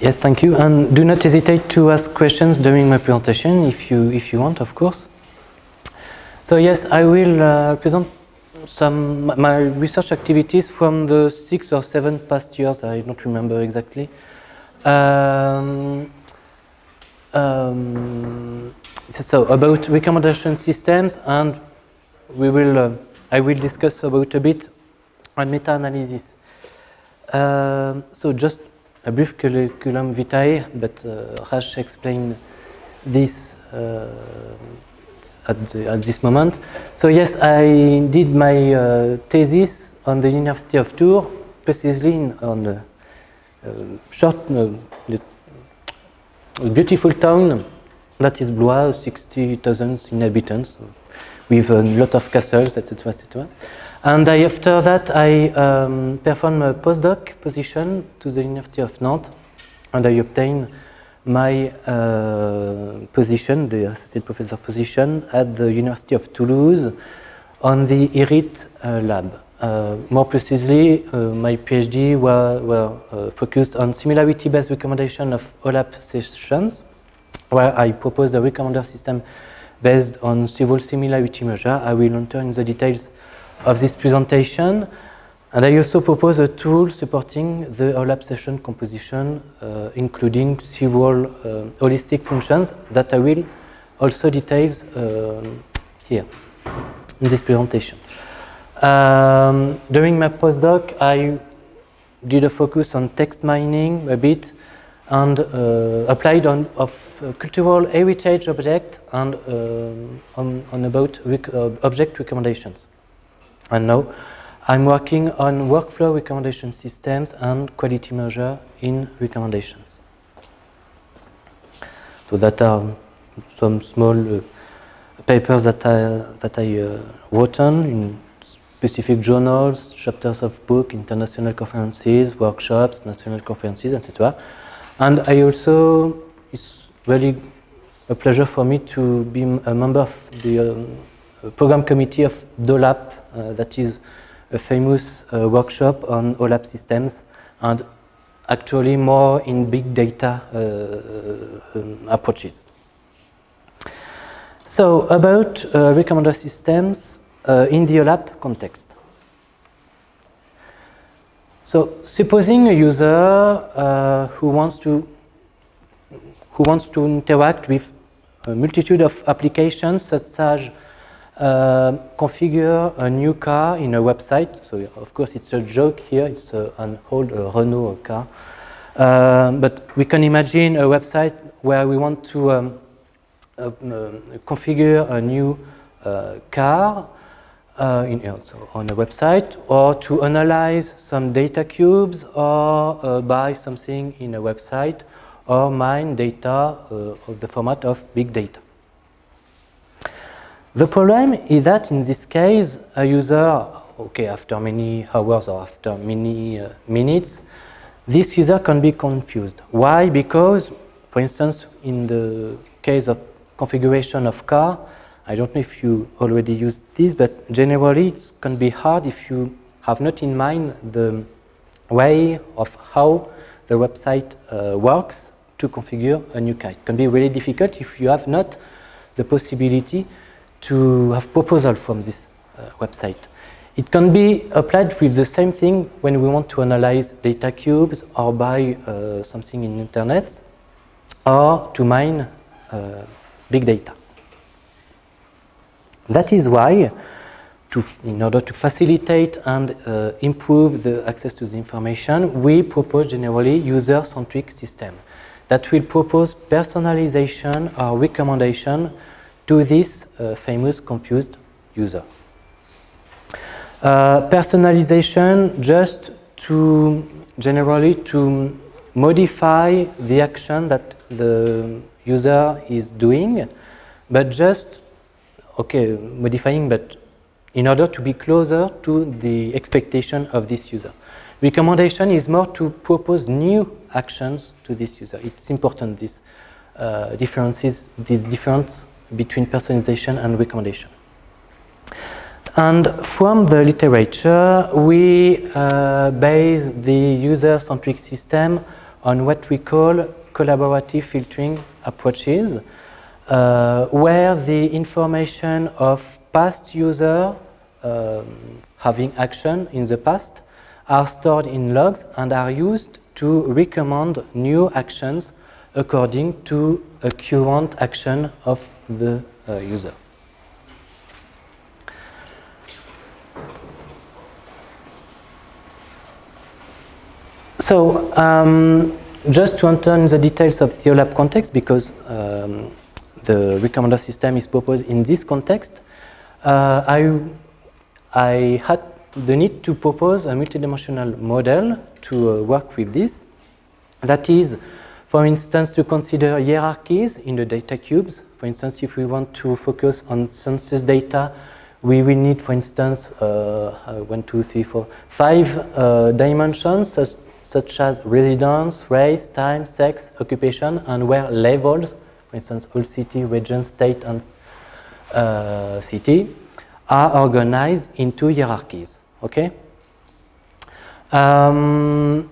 Yes, thank you. And do not hesitate to ask questions during my presentation if you, if you want, of course. So yes, I will uh, present some my research activities from the six or seven past years. I don't remember exactly. Um, um, so about recommendation systems, and we will uh, I will discuss about a bit on meta-analysis. Um, so just a brief curriculum vitae, but uh, Rash explained this uh, at, the, at, this moment. So yes, I did my uh, thesis on the University of Tours, precisely in, on a, short, a beautiful town that is Blois, 60,000 inhabitants, with a lot of castles, etc., etc. And I, after that, I um, performed a postdoc position to the University of Nantes, and I obtained my uh, position, the associate professor position, at the University of Toulouse on the IRIT uh, lab. Uh, more precisely, uh, my PhD were, were uh, focused on similarity-based recommendation of OLAP sessions, where I proposed a recommender system based on several similarity measure. I will enter in the details of this presentation. And I also propose a tool supporting the OLAP session composition, uh, including several uh, holistic functions that I will also detail uh, here in this presentation. Um, during my postdoc, I did a focus on text mining a bit and uh, applied on of uh, cultural heritage object and uh, on, on about rec object recommendations. And now I'm working on workflow recommendation systems and quality measure in recommendations. So that are some small uh, papers that I, that I uh, wrote on in specific journals, chapters of book, international conferences, workshops, national conferences, etc. And I also, it's really a pleasure for me to be a member of the um, program committee of DOLAP, uh, that is a famous uh, workshop on OLAP systems and actually more in big data uh, um, approaches. So about recommender systems in the OLAP context. So supposing a user uh, who wants to who wants to interact with a multitude of applications such as uh, configure a new car in a website. So of course it's a joke here, it's a, an old uh, Renault car. Uh, but we can imagine a website where we want to um, uh, configure a new uh, car in, so on a website or to analyze some data cubes or buy something in a website or mine data of the format of big data. The problem is that in this case, a user, okay, after many hours or after many uh, minutes, this user can be confused. Why? Because, for instance, in the case of configuration of car, I don't know if you already used this, but generally it can be hard if you have not in mind the way of how the website uh, works to configure a new car. It can be really difficult if you have not the possibility to have proposal from this uh, website. It can be applied with the same thing when we want to analyze data cubes or buy uh, something in internet or to mine uh, big data. That is why, to, in order to facilitate and uh, improve the access to the information, we propose generally user-centric system that will propose personalization or recommendation to this uh, famous confused user. Uh, personalization just to generally to modify the action that the user is doing, but just, okay, modifying, but in order to be closer to the expectation of this user. Recommendation is more to propose new actions to this user. It's important, this uh, differences, these different between personalization and recommendation. And from the literature, we uh, base the user-centric system on what we call collaborative filtering approaches, uh, where the information of past user um, having action in the past are stored in logs and are used to recommend new actions according to a current action of the uh, user. So, um, just to enter in the details of the OLAP context, because um, the recommender system is proposed in this context, uh, I, I had the need to propose a multidimensional model to uh, work with this. That is, for instance, to consider hierarchies in the data cubes. For instance, if we want to focus on census data, we will need, for instance, uh, uh one, two, three, four, five uh, dimensions such, such as residence, race, time, sex, occupation, and where levels, for instance, all city, region, state, and uh, city, are organized into hierarchies. Okay. Um,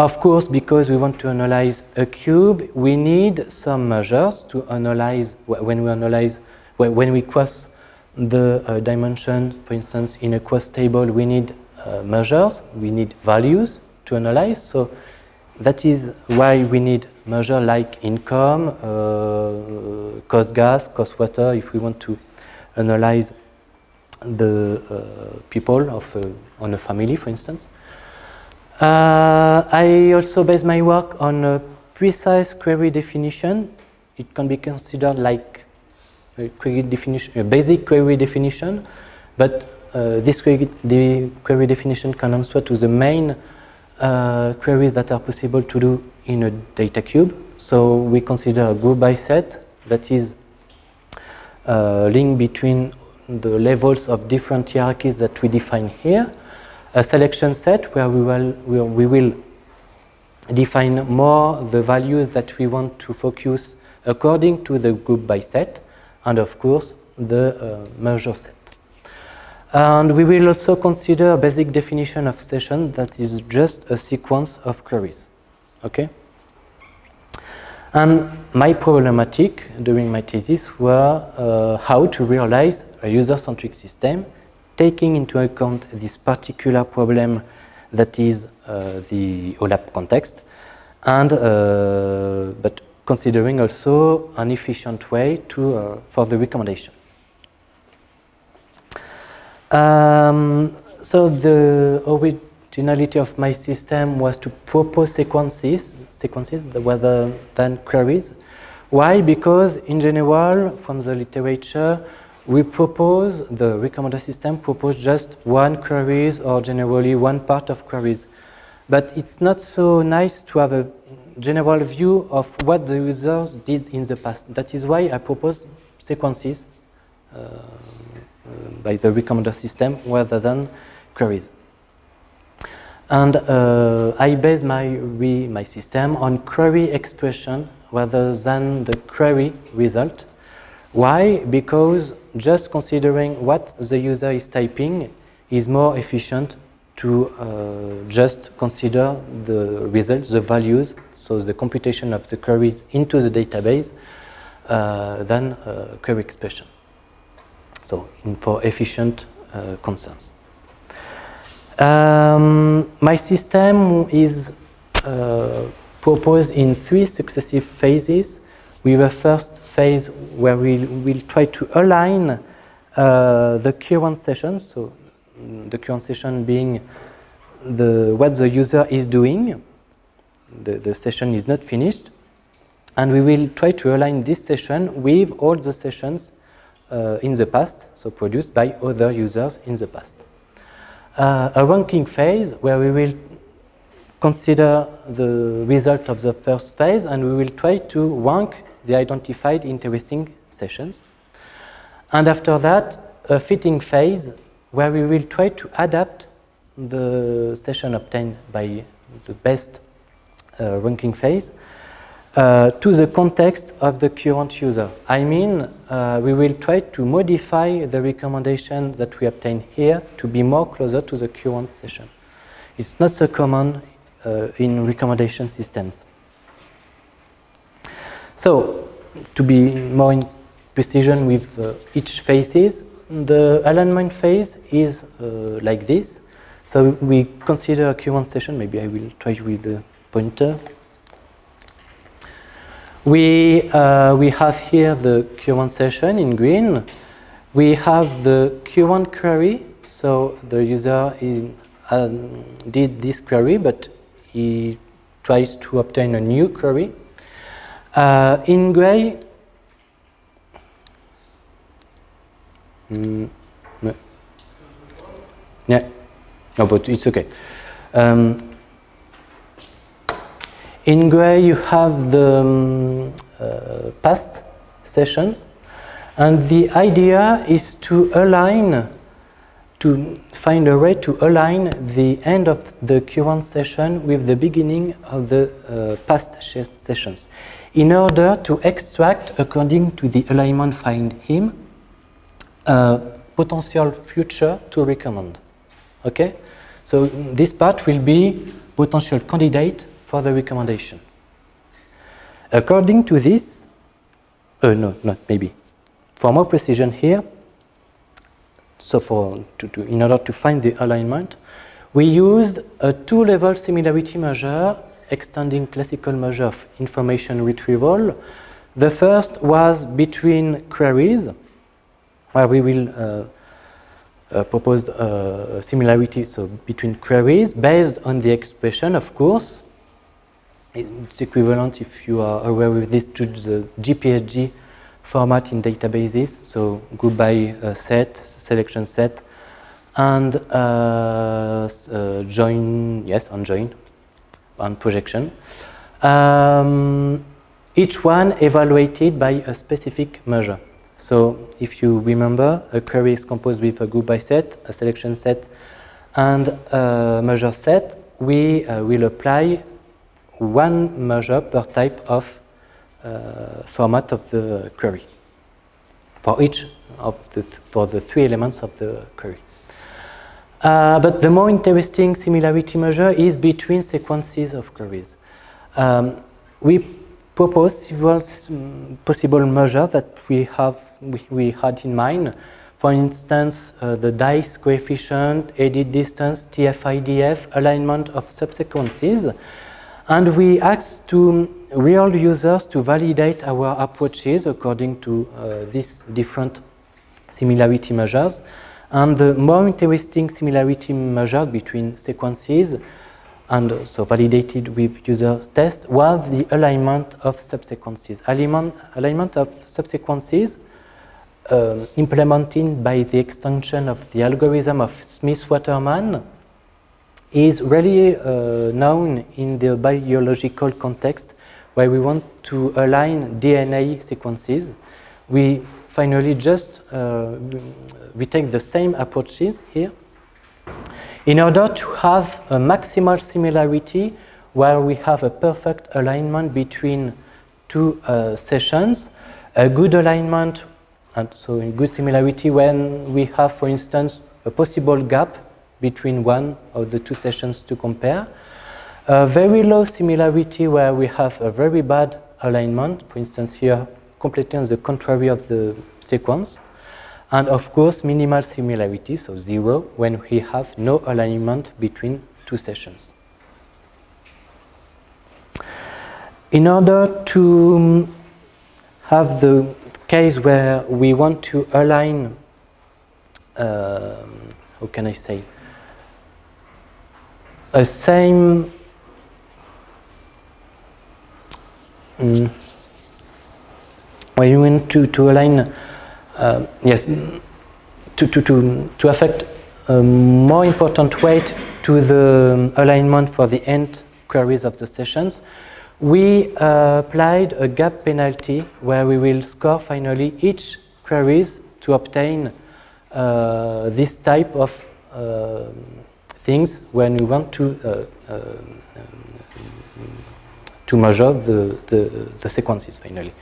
of course, because we want to analyze a cube, we need some measures to analyze when we analyze when we cross the uh, dimension. For instance, in a cross table, we need uh, measures, we need values to analyze. So that is why we need measure like income, uh, cost gas, cost water, if we want to analyze the uh, people of uh, on a family, for instance. Uh, I also base my work on a precise query definition. It can be considered like a query definition, a basic query definition, but uh, this query, the query definition can answer to the main uh, queries that are possible to do in a data cube. So we consider a group by set that is a link between the levels of different hierarchies that we define here a selection set where we will, we will define more the values that we want to focus according to the group by set and of course the uh, measure set. And we will also consider a basic definition of session that is just a sequence of queries. Okay? And my problematic during my thesis were uh, how to realize a user-centric system taking into account this particular problem that is uh, the OLAP context, and uh, but considering also an efficient way to uh, for the recommendation. Um, so the originality of my system was to propose sequences, sequences rather than queries. Why? Because in general, from the literature, we propose, the recommender system propose just one queries or generally one part of queries. But it's not so nice to have a general view of what the users did in the past. That is why I propose sequences uh, by the recommender system rather than queries. And uh, I base my, my system on query expression rather than the query result. Why? Because just considering what the user is typing is more efficient to uh, just consider the results, the values, so the computation of the queries into the database uh, than uh, query expression. So in, for efficient uh, concerns. Um, my system is uh, proposed in three successive phases. We were first phase where we will try to align uh, the current session, so the current session being the, what the user is doing. The, the session is not finished. And we will try to align this session with all the sessions uh, in the past, so produced by other users in the past. Uh, a ranking phase where we will consider the result of the first phase and we will try to rank the identified interesting sessions. And after that, a fitting phase where we will try to adapt the session obtained by the best uh, ranking phase uh, to the context of the current user. I mean, uh, we will try to modify the recommendation that we obtain here to be more closer to the current session. It's not so common in recommendation systems. So, to be more in precision with uh, each phases, the alignment phase is uh, like this. So we consider a Q1 session, maybe I will try with the pointer. We, uh, we have here the Q1 session in green. We have the Q1 query, so the user in, um, did this query, but he tries to obtain a new query. Uh, in gray, mm, yeah, no, but it's okay. Um, in gray, you have the um, uh, past sessions, and the idea is to align, to find a way to align the end of the Q1 session with the beginning of the uh, past sessions in order to extract, according to the alignment find him, a potential future to recommend. Okay? So this part will be potential candidate for the recommendation. According to this, uh, no, not maybe. For more precision here, so for to, to, in order to find the alignment, we used a two-level similarity measure extending classical measure of information retrieval. The first was between queries, where we will uh, uh, propose uh, similarity so between queries based on the expression, of course. It's equivalent, if you are aware with this, to the GPSJ format in databases, so group by uh, set, selection set, and uh, uh, join, yes, on join, on projection. Um, each one evaluated by a specific measure. So if you remember, a query is composed with a group by set, a selection set, and a measure set. We uh, will apply one measure per type of format of the query for each of the th for the three elements of the query. Uh, but the more interesting similarity measure is between sequences of queries. Um, we propose several um, possible measures that we have we, we, had in mind. For instance, uh, the dice coefficient, edit distance, TF-IDF, alignment of subsequences. And we asked to real users to validate our approaches according to uh, these different similarity measures. And the more interesting similarity measure between sequences and so validated with user tests was the alignment of subsequences. Alignment, alignment of subsequences um, implemented by the extension of the algorithm of Smith-Waterman is really uh, known in the biological context where we want to align DNA sequences. We finally just uh, we take the same approaches here in order to have a maximal similarity where we have a perfect alignment between two uh, sessions, a good alignment and so in good similarity when we have for instance a possible gap between one of the two sessions to compare, a very low similarity where we have a very bad alignment, for instance here completely on the contrary of the sequence. And of course, minimal similarity, so zero, when we have no alignment between two sessions. In order to have the case where we want to align, uh, how can I say, a same um, when you want to, to align, uh, yes, to, to, to, to affect a more important weight to the alignment for the end queries of the sessions, we uh, applied a gap penalty where we will score finally each queries to obtain uh, this type of uh, things when we want to uh, uh, to measure the, the, the sequences finally.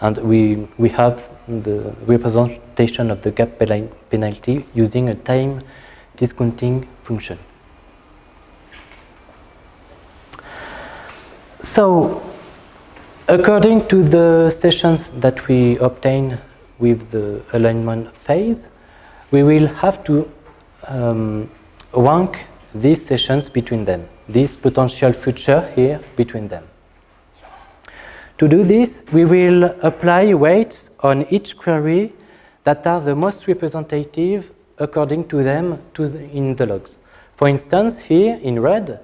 And we, we have the representation of the gap penalty using a time discounting function. So, according to the sessions that we obtain with the alignment phase, we will have to um, rank these sessions between them, this potential future here between them. To do this, we will apply weights on each query that are the most representative according to them to the, in the logs. For instance, here in red,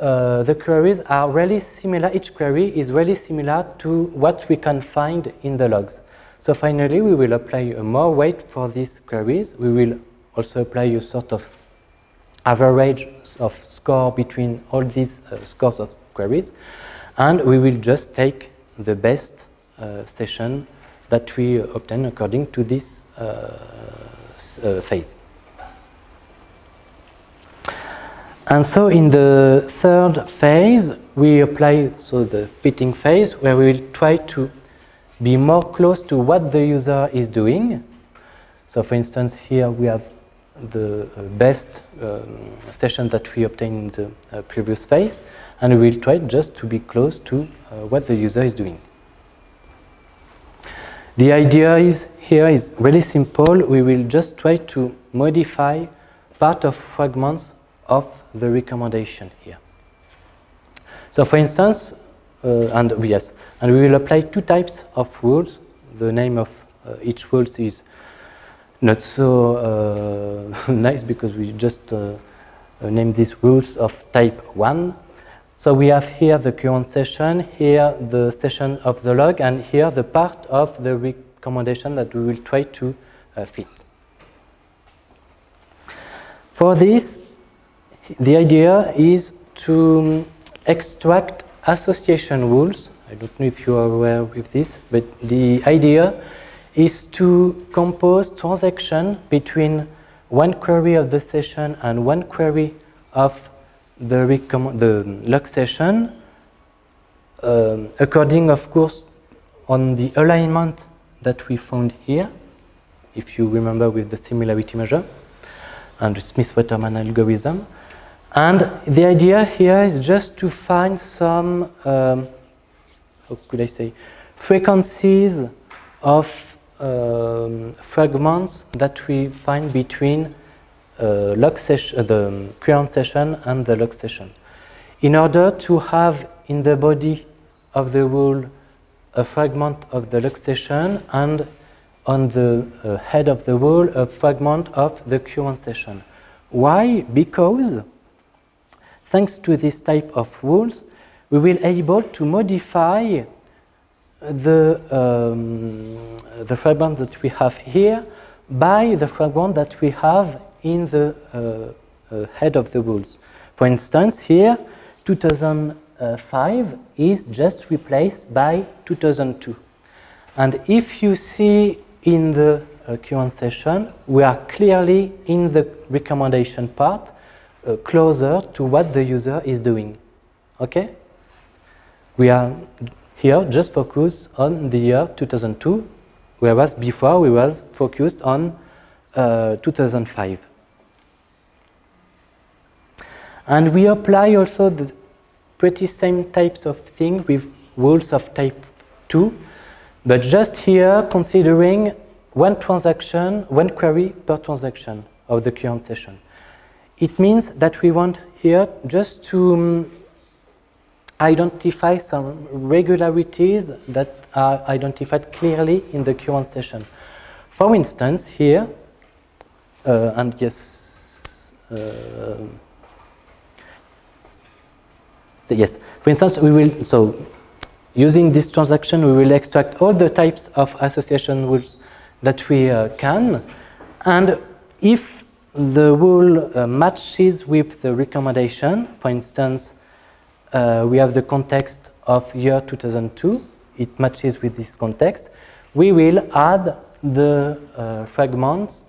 uh, the queries are really similar, each query is really similar to what we can find in the logs. So finally, we will apply a more weight for these queries. We will also apply a sort of average of score between all these uh, scores of queries. And we will just take the best uh, session that we obtain according to this uh, uh, phase. And so in the third phase, we apply so the fitting phase where we will try to be more close to what the user is doing. So for instance, here we have the best um, session that we obtained in the uh, previous phase, and we will try just to be close to uh, what the user is doing. The idea is here is really simple. We will just try to modify part of fragments of the recommendation here. So for instance, uh, and yes, and we will apply two types of rules. The name of uh, each rule is not so uh, nice because we just uh, uh, name these rules of type 1. So we have here the current session, here the session of the log, and here the part of the recommendation that we will try to uh, fit. For this, the idea is to extract association rules. I don't know if you are aware with this, but the idea is to compose transaction between one query of the session and one query of the, the log session, um, according, of course, on the alignment that we found here, if you remember with the similarity measure and the Smith-Waterman algorithm. And the idea here is just to find some, um, how could I say, frequencies of um, fragments that we find between uh, log session, uh, the current session and the log session. In order to have in the body of the rule a fragment of the log session and on the uh, head of the rule a fragment of the current session. Why? Because thanks to this type of rules, we will able to modify the, um, the fragment that we have here by the fragment that we have in the uh, uh, head of the rules. For instance, here 2005 is just replaced by 2002. And if you see in the uh, current session, we are clearly in the recommendation part uh, closer to what the user is doing. Okay? We are here just focused on the year 2002, whereas before we was focused on uh, 2005. And we apply also the pretty same types of thing with rules of type 2, but just here considering one transaction, one query per transaction of the current session. It means that we want here just to um, identify some regularities that are identified clearly in the current session. For instance, here, uh, and yes, uh, so yes, for instance, we will, so using this transaction, we will extract all the types of association rules that we uh, can, and if the rule uh, matches with the recommendation. For instance, uh, we have the context of year 2002. It matches with this context. We will add the uh, fragments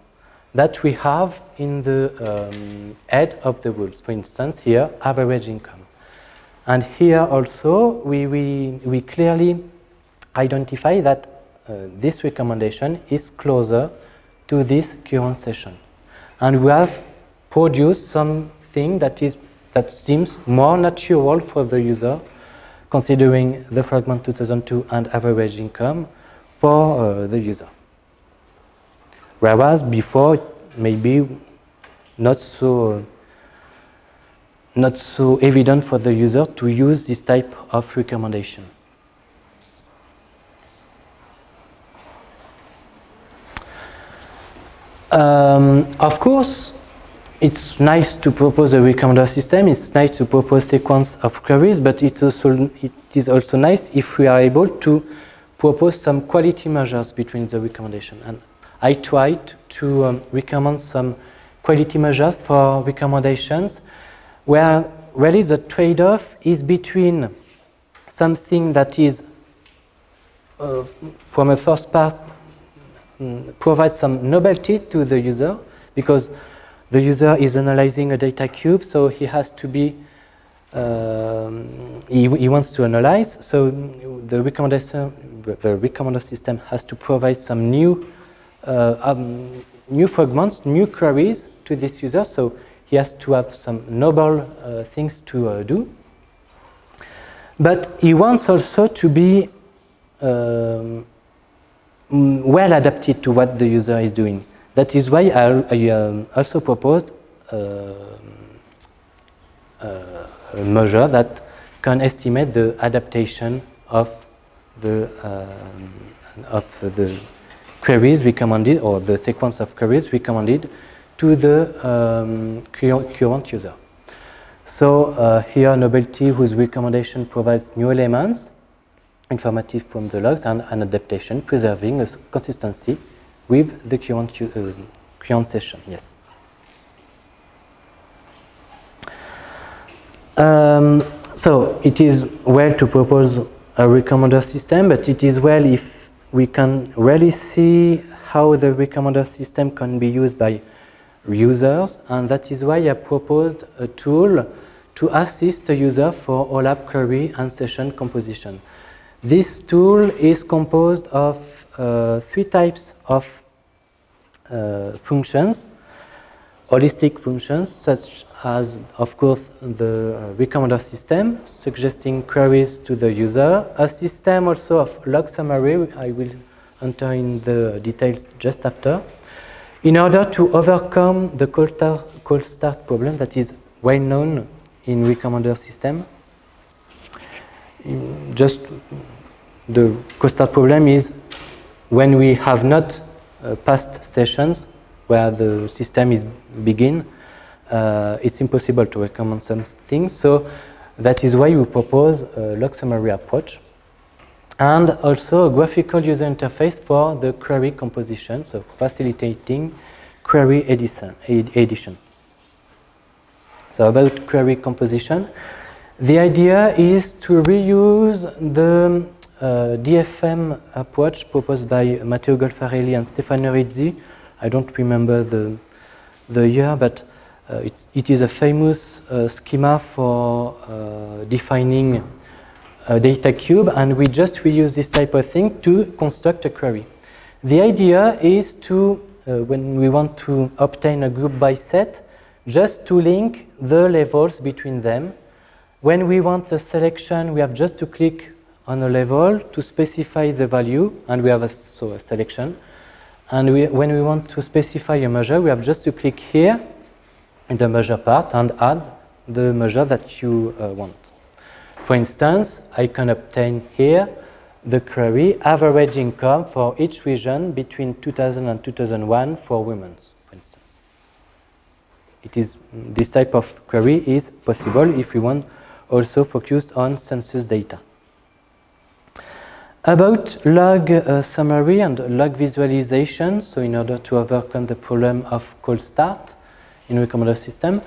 that we have in the um, head of the rules. For instance, here, average income. And here also, we, we, we clearly identify that uh, this recommendation is closer to this current session and we have produced something that is that seems more natural for the user considering the fragment 2002 and average income for uh, the user. Whereas before, maybe not so not so evident for the user to use this type of recommendation. Um, of course, it's nice to propose a recommender system. It's nice to propose sequence of queries, but it, also, it is also nice if we are able to propose some quality measures between the recommendation. And I tried to um, recommend some quality measures for recommendations where really the trade-off is between something that is uh, from a first part um, provides some novelty to the user because the user is analyzing a data cube so he has to be um, he, he, wants to analyze so the recommendation the recommender system has to provide some new uh, um, new fragments new queries to this user so he has to have some noble uh, things to uh, do. But he wants also to be um, well adapted to what the user is doing. That is why I, I um, also proposed uh, uh, a measure that can estimate the adaptation of the um, of the queries recommended or the sequence of queries recommended to the um, current user. So uh, here novelty whose recommendation provides new elements, informative from the logs and an adaptation preserving a consistency with the current, uh, current session, yes. Um, so it is well to propose a recommender system, but it is well if we can really see how the recommender system can be used by users, and that is why I proposed a tool to assist the user for OLAP query and session composition. This tool is composed of uh, three types of uh, functions, holistic functions, such as, of course, the recommender system, suggesting queries to the user, a system also of log summary, I will enter in the details just after, in order to overcome the cold start, cold start problem that is well known in recommender system. Just the cold start problem is when we have not uh, past sessions where the system is begin, uh, it's impossible to recommend some things. So that is why we propose a log summary approach and also a graphical user interface for the query composition, so facilitating query edition. edition. So about query composition, the idea is to reuse the uh, DFM approach proposed by Matteo Golfarelli and Stefano Rizzi. I don't remember the, the year, but uh, it, it is a famous uh, schema for uh, defining a data cube and we just reuse this type of thing to construct a query. The idea is to, uh, when we want to obtain a group by set, just to link the levels between them. When we want a selection, we have just to click on a level to specify the value, and we have a, so a selection. And we, when we want to specify a measure, we have just to click here in the measure part and add the measure that you uh, want. For instance, I can obtain here the query average income for each region between 2000 and 2001 for women, for instance. It is, this type of query is possible if we want also focused on census data. About log uh, summary and log visualization, so in order to overcome the problem of cold start in recommender system,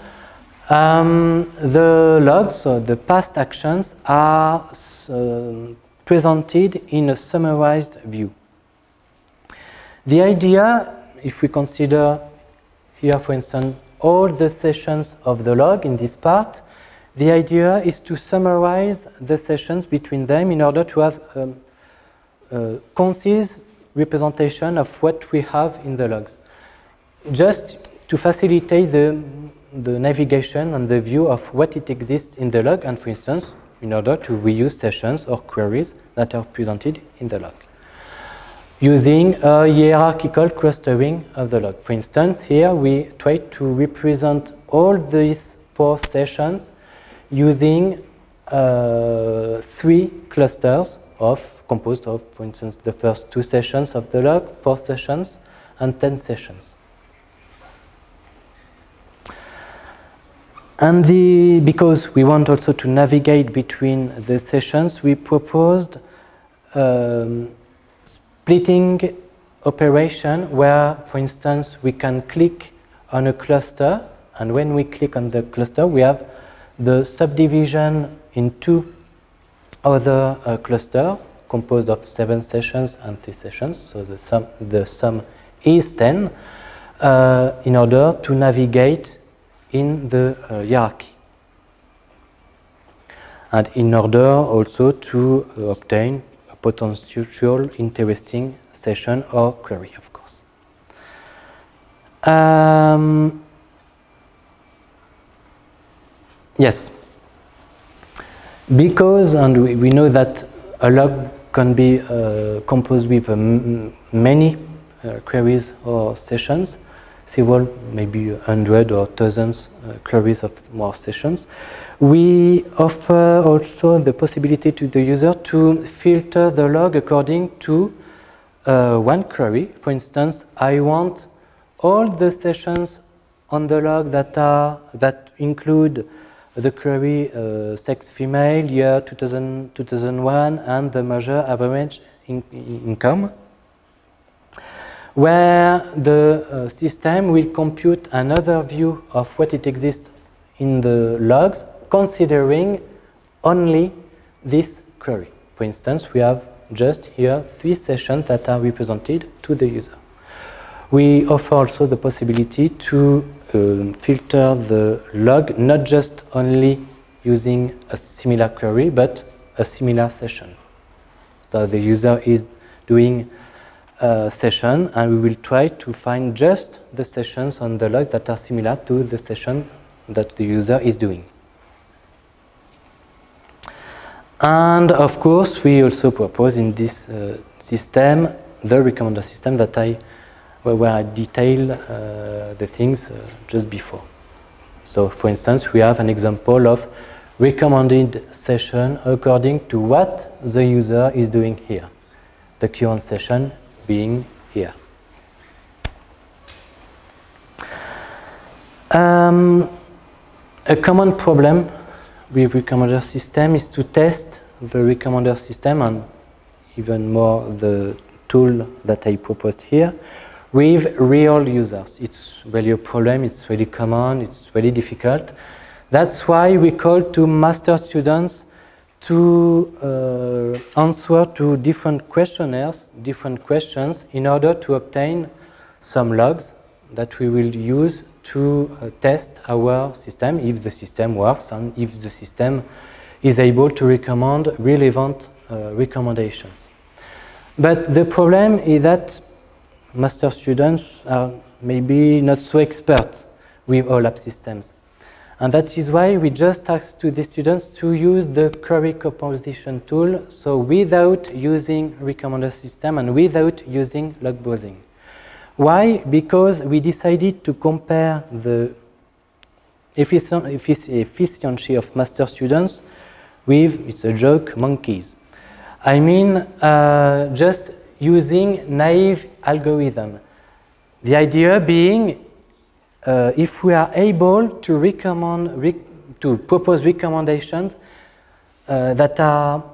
um, the logs, so the past actions, are uh, presented in a summarized view. The idea, if we consider here, for instance, all the sessions of the log in this part, the idea is to summarize the sessions between them in order to have um, a concise representation of what we have in the logs. Just to facilitate the the navigation and the view of what it exists in the log. And for instance, in order to reuse sessions or queries that are presented in the log. Using a hierarchical clustering of the log. For instance, here we try to represent all these four sessions using uh, three clusters of composed of, for instance, the first two sessions of the log, four sessions, and 10 sessions. And the, because we want also to navigate between the sessions, we proposed um, splitting operation where, for instance, we can click on a cluster, and when we click on the cluster, we have the subdivision in two other uh, clusters composed of seven sessions and three sessions, so the sum, the sum is 10, uh, in order to navigate in the uh, hierarchy. And in order also to uh, obtain a potential interesting session or query, of course. Um, yes. Because, and we, we know that a log can be uh, composed with um, many uh, queries or sessions, several, maybe hundred or thousands uh, queries of more sessions. We offer also the possibility to the user to filter the log according to uh, one query. For instance, I want all the sessions on the log that are that include the query uh, sex female year 2000, 2001 and the measure average in, income where the uh, system will compute another view of what it exists in the logs, considering only this query. For instance, we have just here three sessions that are represented to the user. We offer also the possibility to um, filter the log, not just only using a similar query, but a similar session. So the user is doing uh, session and we will try to find just the sessions on the log that are similar to the session that the user is doing. And of course, we also propose in this uh, system the recommender system that I, where I detail uh, the things uh, just before. So, for instance, we have an example of recommended session according to what the user is doing here. The current session being here. Um, a common problem with recommender system is to test the recommender system and even more the tool that I proposed here with real users. It's really a problem, it's really common, it's really difficult. That's why we call to master students to uh, answer to different questionnaires, different questions, in order to obtain some logs that we will use to uh, test our system, if the system works and if the system is able to recommend relevant uh, recommendations. But the problem is that master students are maybe not so expert with OLAP systems. And that is why we just asked to the students to use the query composition tool, so without using recommender system and without using log browsing. Why? Because we decided to compare the efficiency of master students with, it's a joke, monkeys. I mean, uh, just using naive algorithm. The idea being uh, if we are able to recommend, rec to propose recommendations uh, that are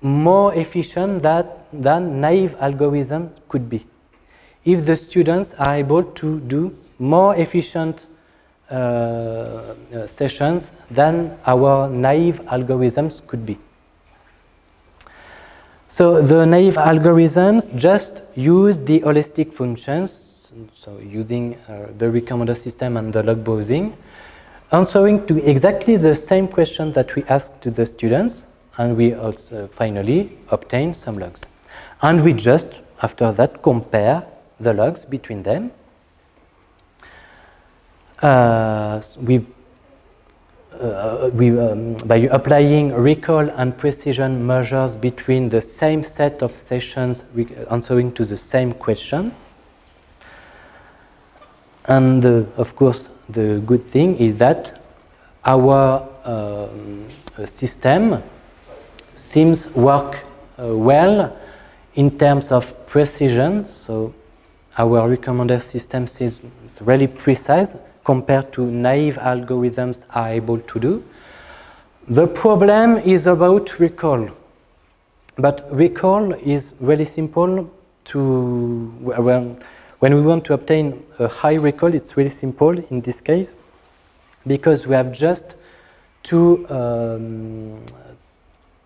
more efficient that, than naive algorithm could be. If the students are able to do more efficient uh, uh sessions than our naive algorithms could be. So the naive algorithms just use the holistic functions so using uh, the recommender system and the log browsing, answering to exactly the same question that we asked to the students, and we also finally obtain some logs. And we just, after that, compare the logs between them. Uh, with uh, we, um, by applying recall and precision measures between the same set of sessions answering to the same question. And uh, of course, the good thing is that our um, system seems work uh, well in terms of precision. So our recommender system is really precise compared to naive algorithms are able to do. The problem is about recall. But recall is really simple to, well, when we want to obtain a high recall, it's really simple in this case because we have just to, um,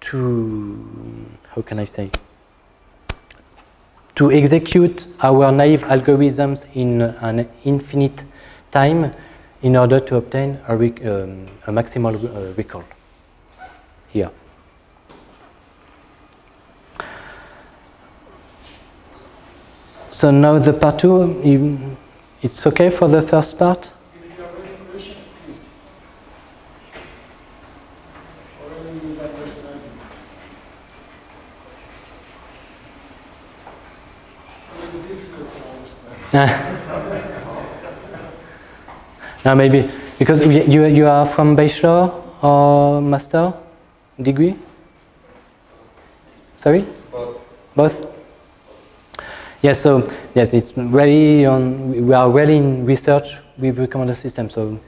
to how can I say, to execute our naive algorithms in an infinite time in order to obtain a, um, a maximal uh, recall here. So now the part two, it's okay for the first part? If you have any questions, please. Or any misunderstanding. It's difficult to understand. now maybe, because you, you are from bachelor or master degree? Sorry? Both. Both? Yes, so yes, it's really on. We are really in research with recommender system, so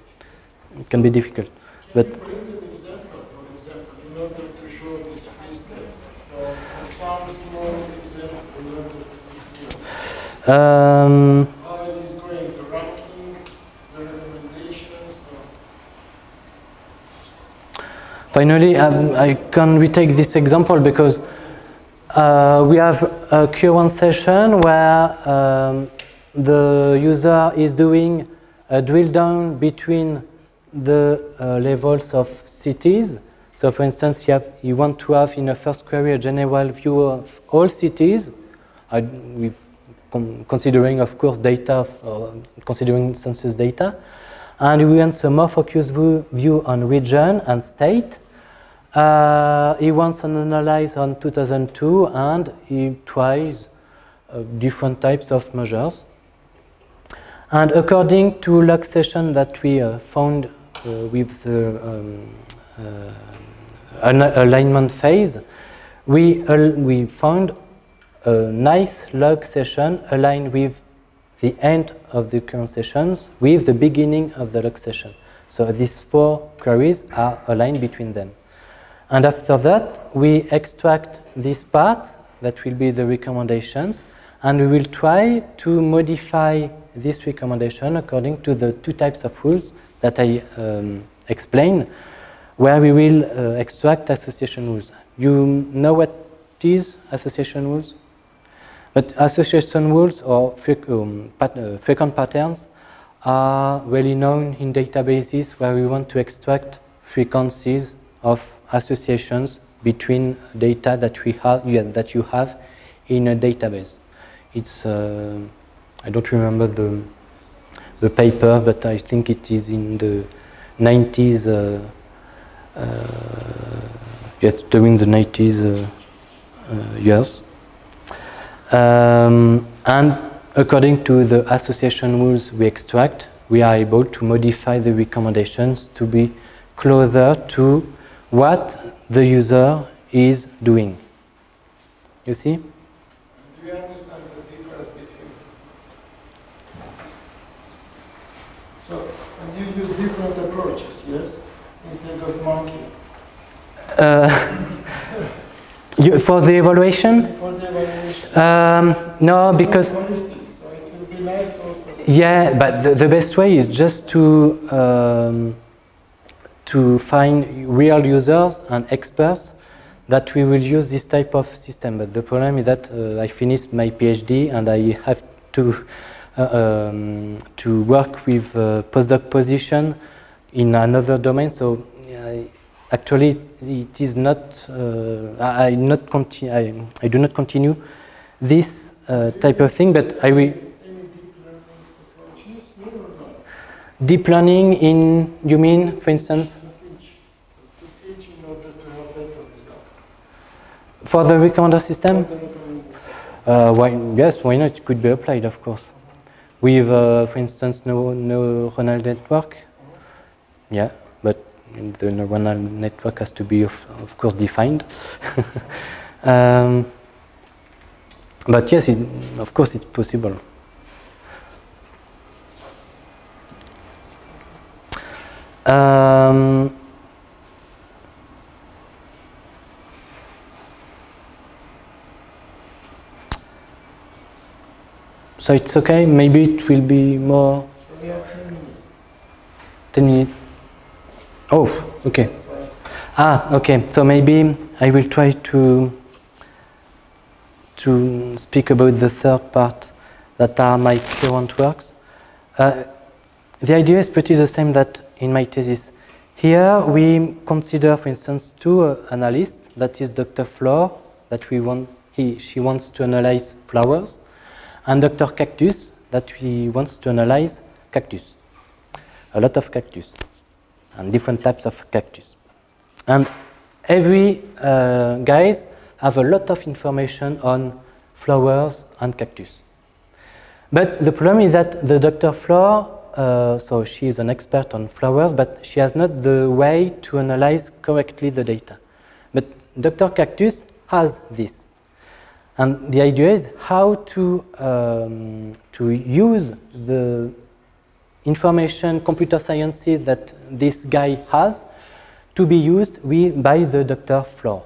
it can be difficult. But um, finally, um, I can retake this example because uh, we have a Q1 session where um, the user is doing a drill down between the uh, levels of cities. So for instance, you, have, you want to have in a first query a general view of all cities, I, we, con considering of course data, uh, considering census data. And we want a more focused view on region and state. Uh, he wants an analyze on 2002 and he tries uh, different types of measures. And according to log session that we uh, found uh, with the um, uh, alignment phase, we, we found a nice log session aligned with the end of the current sessions with the beginning of the log session. So these four queries are aligned between them. And after that, we extract this part that will be the recommendations, and we will try to modify this recommendation according to the two types of rules that I um, explained, where we will uh, extract association rules. You know what is association rules? But association rules or um, uh, frequent patterns are really known in databases where we want to extract frequencies of associations between data that we have yeah, that you have in a database. It's uh, I don't remember the the paper, but I think it is in the 90s. Uh, uh, yes, during the 90s uh, uh, years. Um, and according to the association rules we extract, we are able to modify the recommendations to be closer to what the user is doing. You see? Do you understand the difference between? So, and you use different approaches, yes, instead of monkey. Uh, you, for the evaluation? For the evaluation. Um, no, because holistic, so it will be nice also. yeah, but the, the best way is just to um, to find real users and experts that we will use this type of system. But the problem is that uh, I finished my PhD and I have to uh, um, to work with uh, postdoc position in another domain. So uh, actually, it is not. Uh, I not continue. I, I do not continue this type of thing, but I will. Deep learning in, you mean, for instance? For the recommender system, uh, why, yes, why not? It could be applied, of course. With, uh, for instance, no neuronal network. Yeah, but the neuronal network has to be, of, of course, defined. um, but yes, it, of course, it's possible. Um, so it's okay. Maybe it will be more So we have 10 minutes. 10 minutes. Oh, okay. Ah, okay. So maybe I will try to to speak about the third part that are my current works. Uh, the idea is pretty the same that in my thesis. Here we consider, for instance, two uh, analysts. That is Dr. Flor, that we want. He she wants to analyze flowers, and Dr. Cactus, that he wants to analyze cactus. A lot of cactus and different types of cactus. And every uh, guys have a lot of information on flowers and cactus. But the problem is that the Dr. Flor, uh, so she is an expert on flowers, but she has not the way to analyze correctly the data. But Dr. Cactus has this. And the idea is how to, um, to use the information computer sciences that this guy has to be used with, by the Dr. Flor.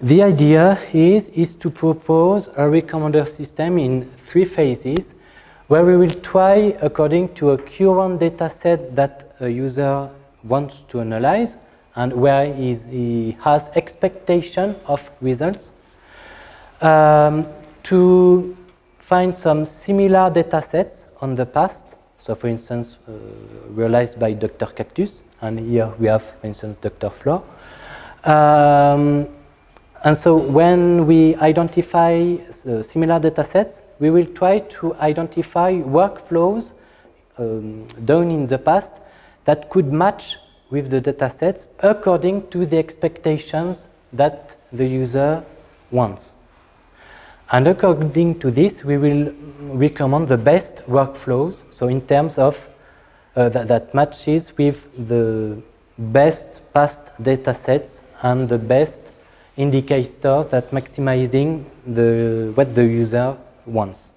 The idea is, is to propose a recommender system in three phases where we will try according to a current data set that a user wants to analyze and where he has expectation of results um, to find some similar data sets on the past. So for instance, uh, realized by Dr. Cactus, and here we have, for instance, Dr. Flor. Um, and so when we identify uh, similar data sets, we will try to identify workflows um, done in the past that could match with the data sets according to the expectations that the user wants. And according to this, we will recommend the best workflows, so in terms of uh, that, that matches with the best past data sets and the best indicators that maximizing the, what the user wants.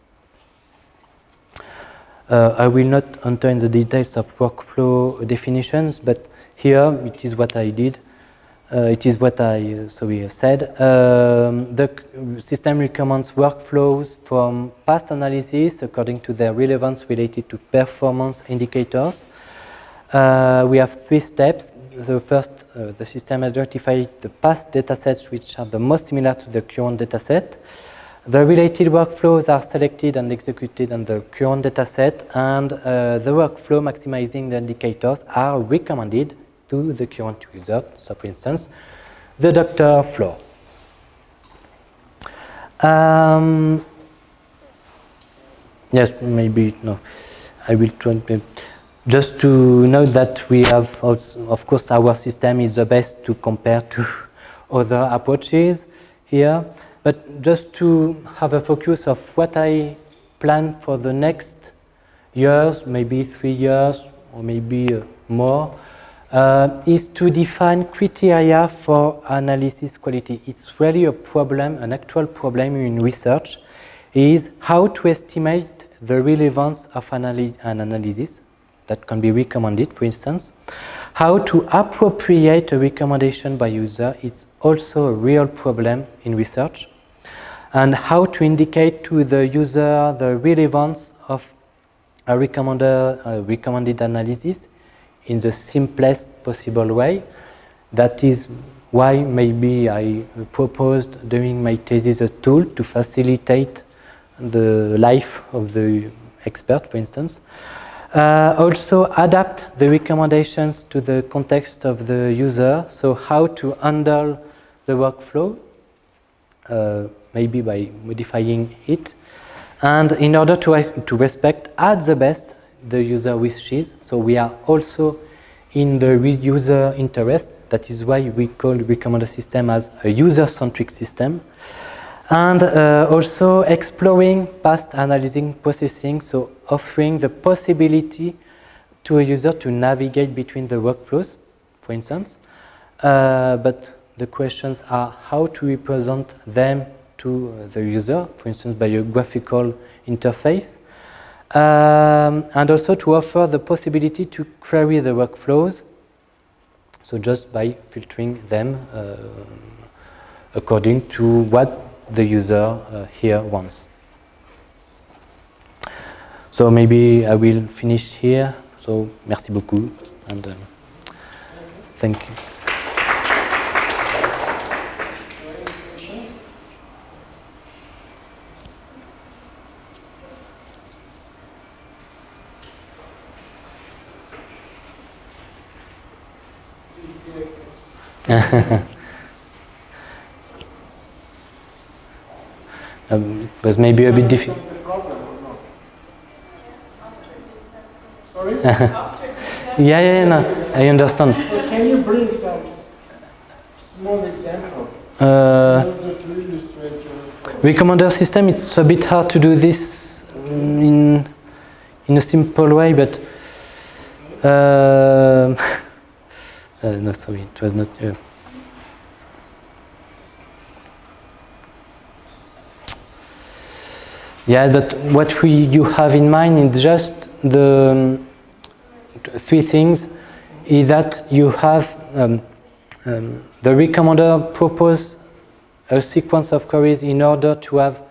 Uh, I will not enter in the details of workflow definitions, but here it is what I did. Uh, it is what I uh, sorry, said. Um, the system recommends workflows from past analysis according to their relevance related to performance indicators. Uh, we have three steps. The first, uh, the system identifies the past datasets which are the most similar to the current dataset. The related workflows are selected and executed on the current dataset, and uh, the workflow maximizing the indicators are recommended to the current user. So, for instance, the Dr. Flor. Um, yes, maybe no. I will try. Just to note that we have, also, of course, our system is the best to compare to other approaches here. But just to have a focus of what I plan for the next years, maybe three years or maybe uh, more, uh, is to define criteria for analysis quality. It's really a problem, an actual problem in research, is how to estimate the relevance of analy an analysis that can be recommended, for instance. How to appropriate a recommendation by user, it's also a real problem in research. And how to indicate to the user the relevance of a, recommender, a recommended analysis in the simplest possible way. That is why maybe I proposed during my thesis a tool to facilitate the life of the expert, for instance. Uh, also adapt the recommendations to the context of the user, so how to handle the workflow, uh, maybe by modifying it, and in order to, to respect at the best the user wishes, so we are also in the user interest That is why we call recommender system as a user-centric system. And uh, also exploring past analyzing processing, so offering the possibility to a user to navigate between the workflows, for instance. Uh, but the questions are how to represent them to the user, for instance, by a graphical interface. Um, and also to offer the possibility to query the workflows, so just by filtering them uh, according to what the user uh, here wants. So maybe I will finish here. So merci beaucoup and uh, thank you. um, it was maybe a bit difficult. That's the problem or not? Sorry? Yeah, yeah, yeah, no, I understand. So can you bring some small example Uh, in order to illustrate your point? recommender system, it's a bit hard to do this mm, in, in a simple way, but uh, uh, no, sorry, it was not. Uh, yeah, but what we you have in mind is just the um, three things. Is that you have um, um, the recommender propose a sequence of queries in order to have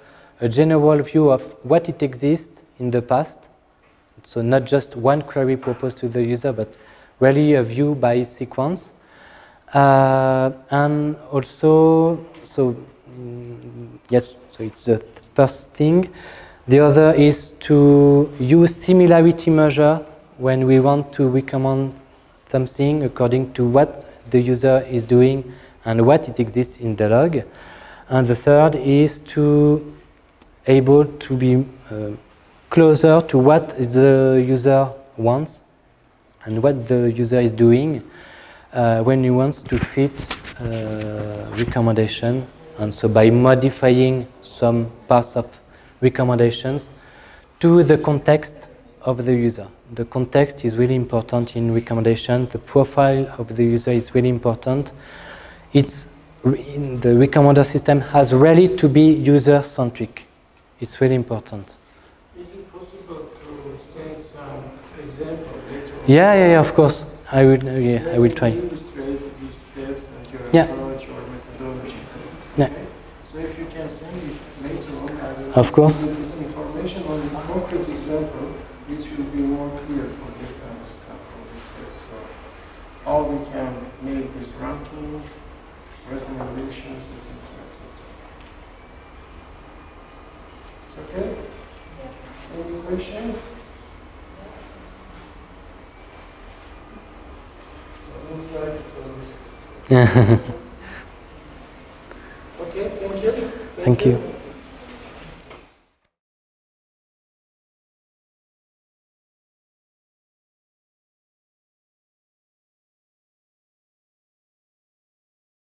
a general view of what it exists in the past. So not just one query proposed to the user, but really a view by sequence. Uh, and also, so mm, yes, so it's the first thing. The other is to use similarity measure when we want to recommend something according to what the user is doing and what it exists in the log. And the third is to able to be uh, closer to what the user wants and what the user is doing uh, when he wants to fit uh, recommendation. And so by modifying some parts of recommendations to the context of the user. The context is really important in recommendation. The profile of the user is really important. It's the recommender system has really to be user-centric. It's really important. Is it possible to send some example later on? Yeah, yeah, yeah, of course. I will, uh, yeah, I will try. Illustrate these steps and your Yeah. approach or methodology. Yeah. Okay? So if you can send it later on, I will Of course. distribute this information on a concrete example, which will be more clear for you to understand all these steps. So how we can make this ranking, recommendations, etc., etc. It's okay? Any questions? So looks like it was Okay, thank you. Thank you.